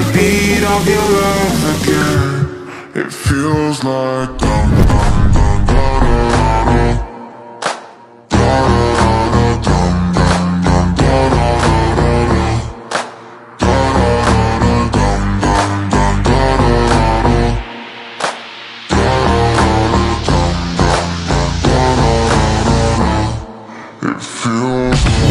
the beat of your love again It feels like dum dum dum da da da da It feels